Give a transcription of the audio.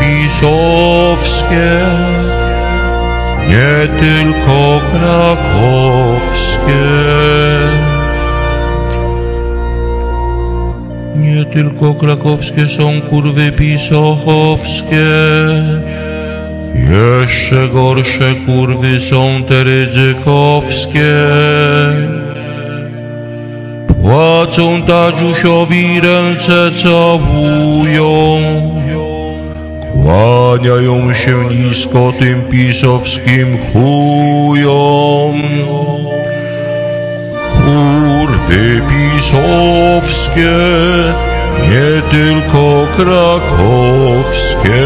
pisowskie, nie tylko krakowskie. Nie tylko krakowskie są kurwy pisowskie. Jeszcze gorsze kurwy są te rydzykowskie. Płacą Tadziusiowi ręce całują. Kłaniają się nisko tym pisowskim chujom. Kurwy pisowskie, nie tylko krakowskie.